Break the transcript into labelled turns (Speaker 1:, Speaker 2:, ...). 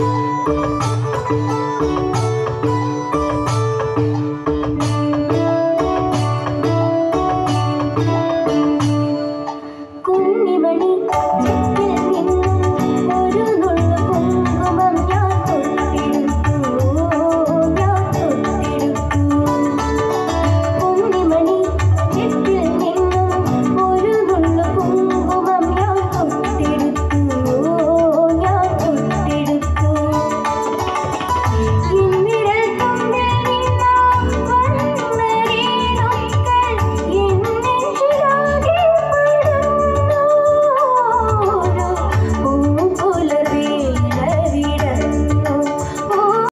Speaker 1: Música